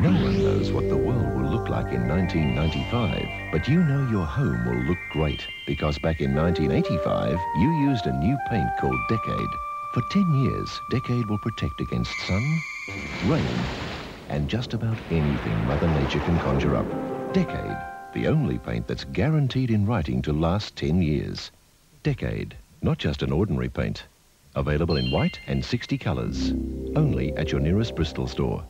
No one knows what the world will look like in 1995, but you know your home will look great because back in 1985, you used a new paint called Decade. For 10 years, Decade will protect against sun, rain, and just about anything Mother Nature can conjure up. Decade, the only paint that's guaranteed in writing to last 10 years. Decade, not just an ordinary paint. Available in white and 60 colours. Only at your nearest Bristol store.